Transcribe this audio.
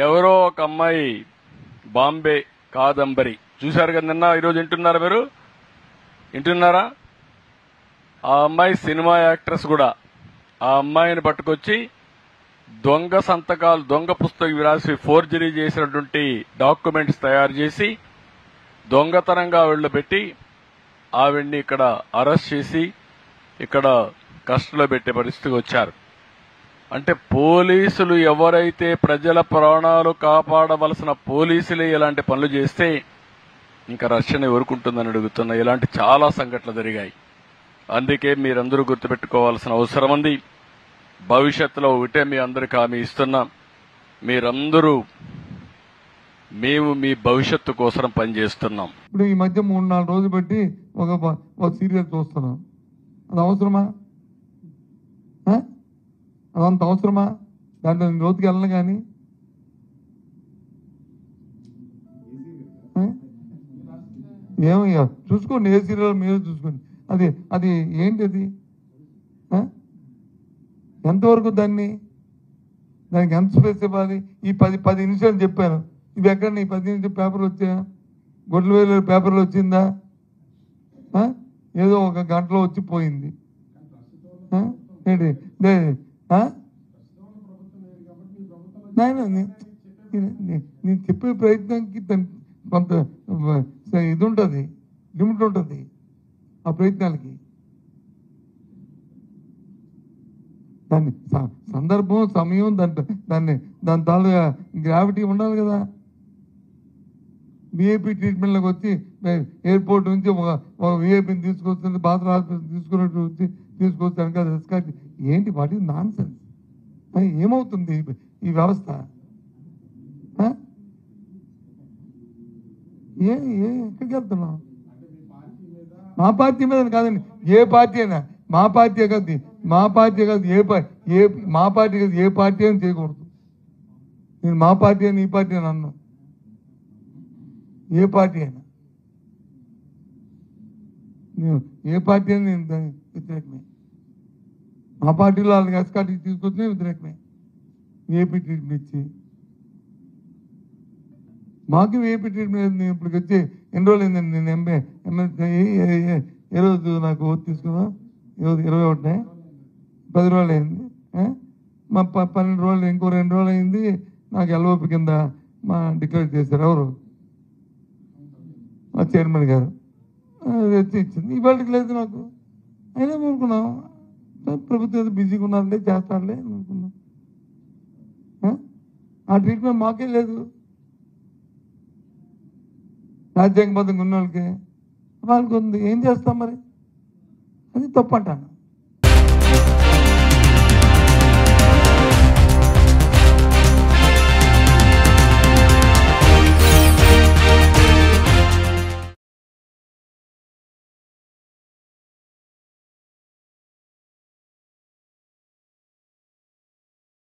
ఎవరో ఒక అమ్మాయి బాంబే కాదంబరి. చూశారు కదా నిన్న ఈరోజు వింటున్నారా మీరు? వింటున్నారా? ఆ అమ్మాయి సినిమా యాక్ట్రెస్ కూడా. ఆ అమ్మాయిని పట్టుకొచ్చి దొంగ సంతకాలు దొంగ పుస్తకం రాసి ఫోర్జరీ చేసినటువంటి డాక్యుమెంట్స్ తయారు చేసి దొంగతనంగా ఆవిడలో పెట్టి ఆవిడ్ని ఇక్కడ అరెస్ట్ చేసి ఇక్కడ కస్టడీలో పెట్టే పరిస్థితికి వచ్చారు. అంటే పోలీసులు ఎవరైతే ప్రజల ప్రాణాలు కాపాడవలసిన పోలీసులే ఇలాంటి పనులు చేస్తే ఇంకా రక్షణ ఎవరుకుంటుందని అడుగుతున్నా. ఇలాంటి చాలా సంఘటనలు జరిగాయి. అందుకే మీరందరూ గుర్తుపెట్టుకోవాల్సిన అవసరం ఉంది. భవిష్యత్తులో ఒకటే మీ అందరికి హామీ ఇస్తున్నాం. మీరందరూ మేము మీ భవిష్యత్తు కోసం పనిచేస్తున్నాం. ఇప్పుడు ఈ మధ్య మూడు నాలుగు రోజులు పెట్టి ఒక సీరియల్ చూస్తున్నాం. అది అవసరమా? అదంత అవసరమా? దాంట్లో నేను లోతుకి వెళ్ళను కానీ. ఏమయ్యా చూసుకోండి ఏ సీరియల్ మీరు చూసుకోండి. అది అది ఏంటి అది? ఎంతవరకు దాన్ని? దానికి ఎంత స్పేస్ ఇవ్వాలి? ఈ పది పది నిమిషాలు చెప్పాను. ఇవి ఎక్కడ నీ పది నిమిషాలు పేపర్లు వచ్చాయా? గొడ్లు వేలు పేపర్లు వచ్చిందా? ఏదో ఒక గంటలో వచ్చి పోయింది. ఏంటి? నేను చెప్పే ప్రయత్నానికి కొంత ఇది ఉంటుంది లిమిట్ ఉంటుంది ఆ ప్రయత్నాలకి. దాన్ని స- సందర్భం సమయం దాని దాన్ని దాని తాలూకా గ్రావిటీ ఉండాలి కదా. విఐపి ట్రీట్మెంట్లోకి వచ్చి ఎయిర్పోర్ట్ నుంచి ఒక ఒక విఐపిని తీసుకొస్తుంది బాత్రూమ్ హాస్పిటల్ తీసుకున్నట్టు వచ్చి తీసుకొస్తాను కదా ఎస్కాట్ ఏంటి వాటి నాన్ సెన్స్ ఏమవుతుంది ఈ- వ్యవస్థ? ఏ ఏ ఎక్కడికి వెళ్తున్నాం మా పార్టీ మీద కాదండి. ఏ పార్టీ అయినా మా పార్టీ కాదు మా పార్టీ కాదు ఏ పార్టీ ఏ మా పార్టీ కాదు ఏ పార్టీ అని చేయకూడదు. నేను మా పార్టీ అని ఈ పార్టీ అని అన్నా. ఏ పార్టీ అయినా. నేను ఏ పార్టీ అని నేను దానికి వ్యతిరేకమే. మా పార్టీలో వాళ్ళకి ఎస్కాటికి తీసుకొచ్చినా వ్యతిరేకమే. ఏపీ ట్రీట్మెంట్ ఇచ్చి. మాకు ఏపీ ట్రీట్మెంట్ నేను ఇప్పటికి వచ్చి ఎన్ని రోజులు అయిందండి? నేను ఎంఏ ఎమ్మెల్యే ఏ రోజు నాకు ఓటు తీసుకున్నా? ఈరోజు ఇరవై ఒకటి పది రోజులు అయింది. మా ప పన్నెండు రోజులు ఇంకో రెండు రోజులు అయింది. నాకు ఎల్ఓపి కింద మా డిక్లేర్ చేశారు ఎవరు? మా చైర్మన్ గారు. ఆ, ఇచ్చింది. ఇవాళకి లేదు నాకు. అయినా అనుకున్నాం. ప్రభుత్వం ఏదో బిజీగా ఉన్నారంటే చేస్తానులే అనుకున్నాం. ఆ? ఆ ట్రీట్మెంట్ మాకే లేదు. రాజ్యాంగబద్ధంగా ఉన్న వాళ్ళకి. వాళ్ళకి ఉంది. ఏం చేస్తాం మరి? అది తప్పు అంటాను.